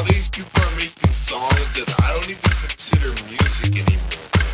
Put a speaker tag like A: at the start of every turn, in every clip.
A: Nowadays people are making songs that I don't even consider music anymore.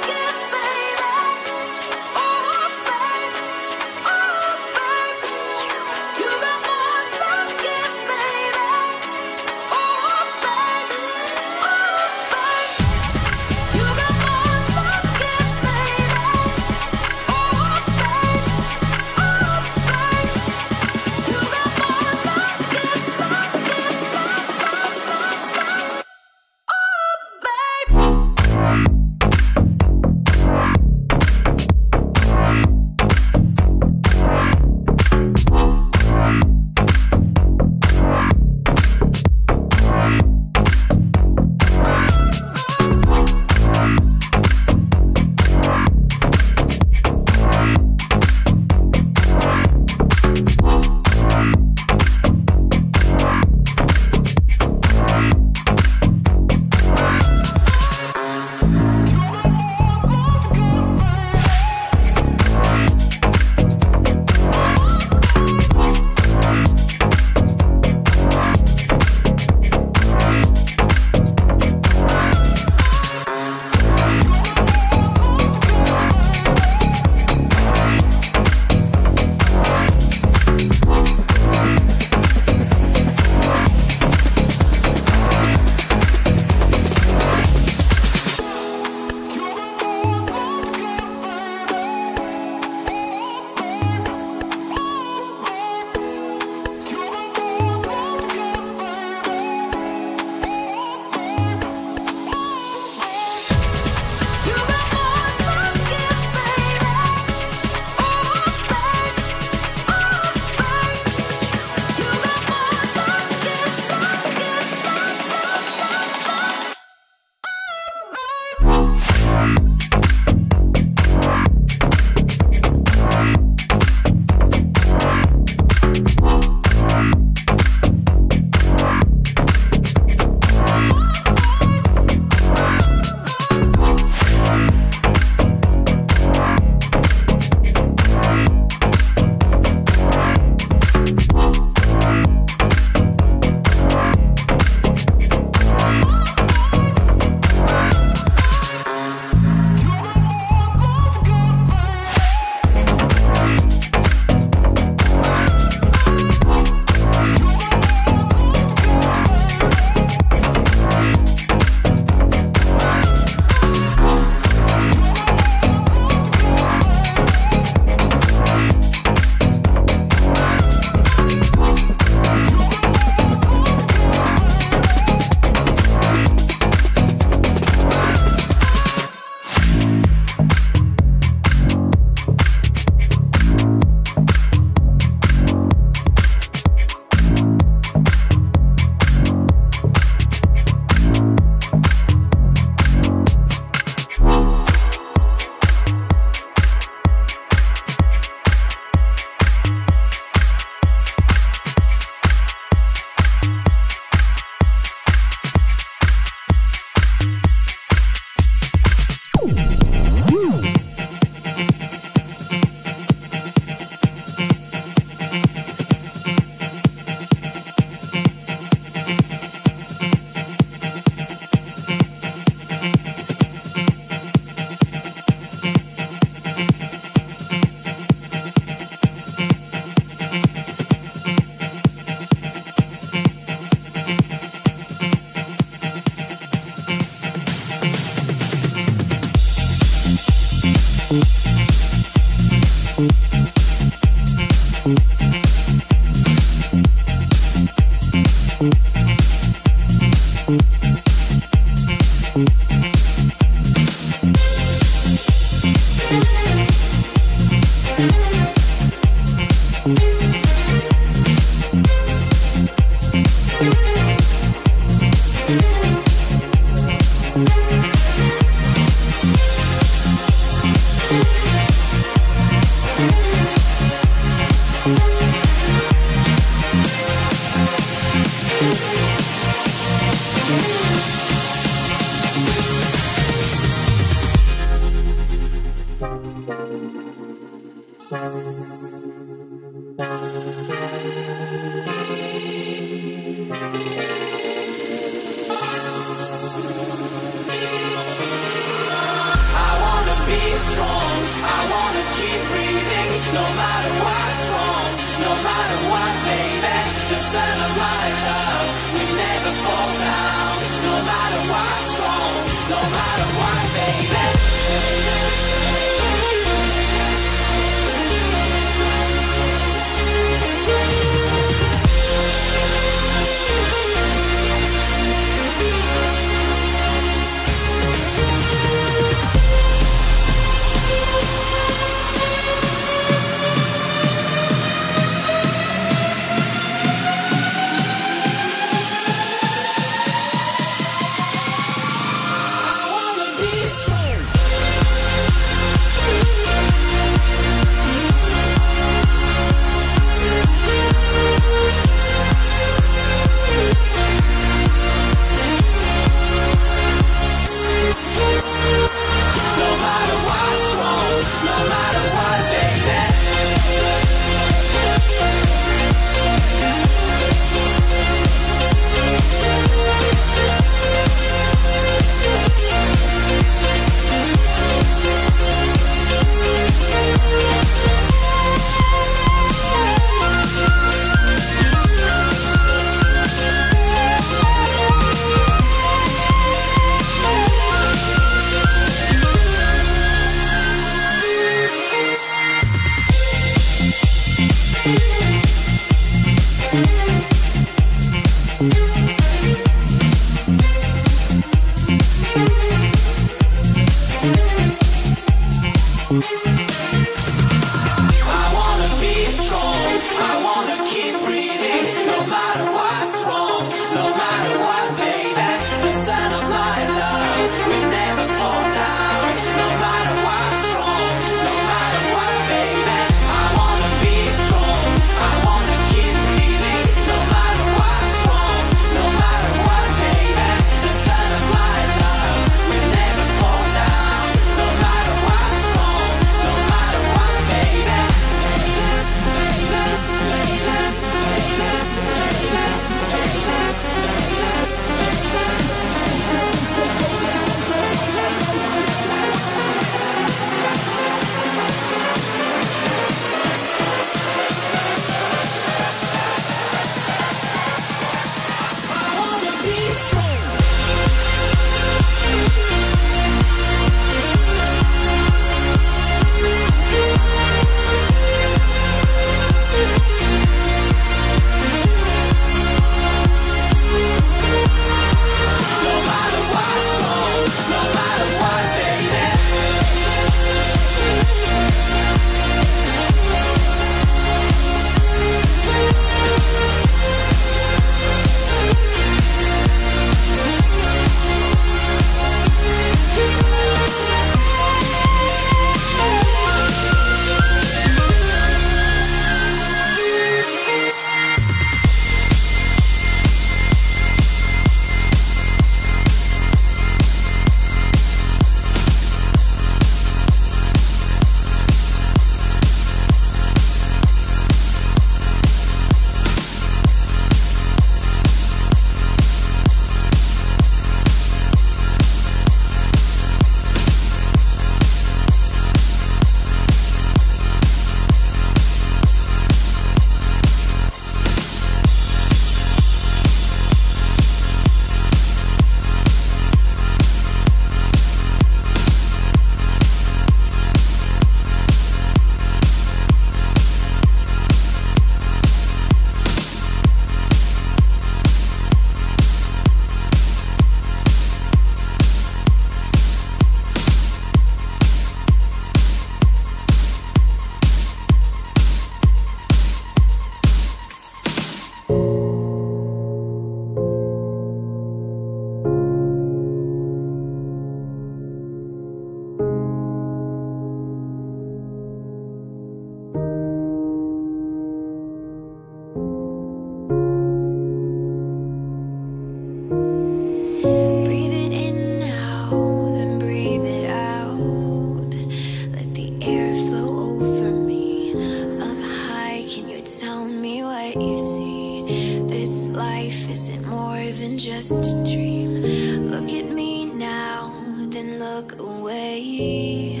A: look away.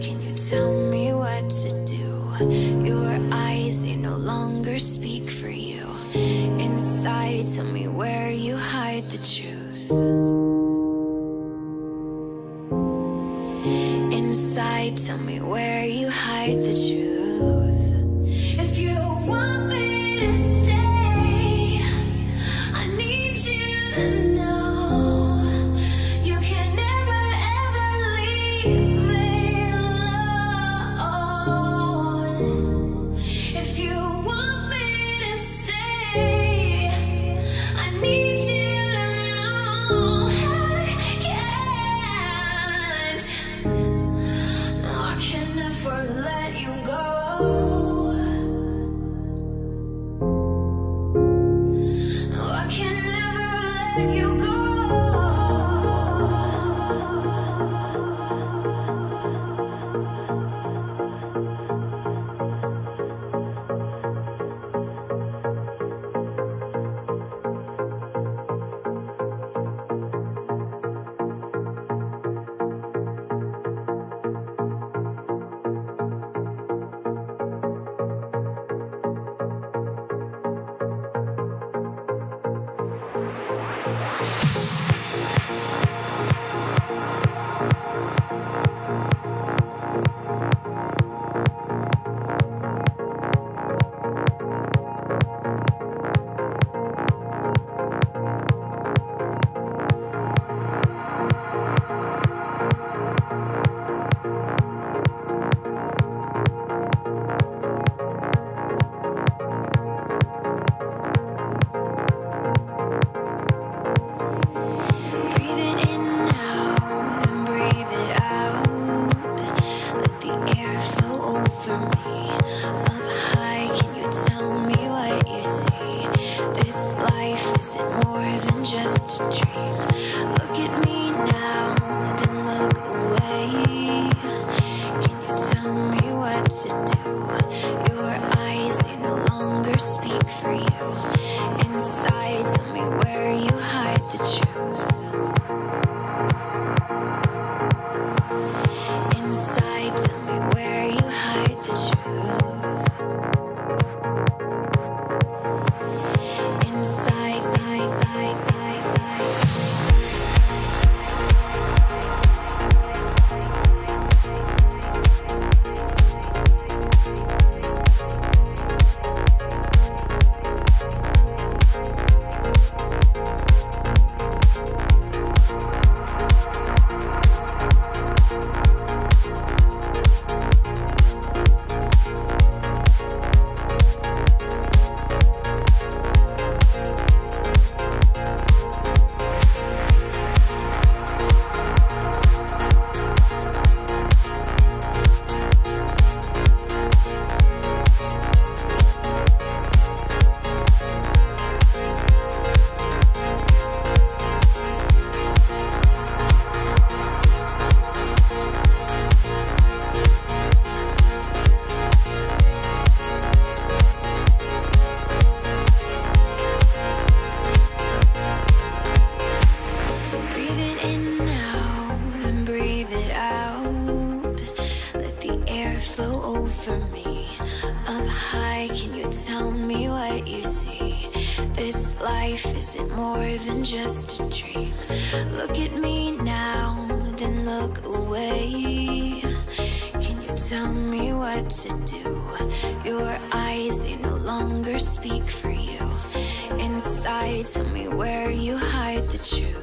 A: Can you tell me what to do? Your eyes, they no longer speak for you. Inside, tell me where you hide the truth. high, can you tell me what you see? This life isn't more than just a dream. Look at me now, then look away. Can you tell me what to do? Your eyes, they no longer speak for you. Inside, tell me where you hide the truth.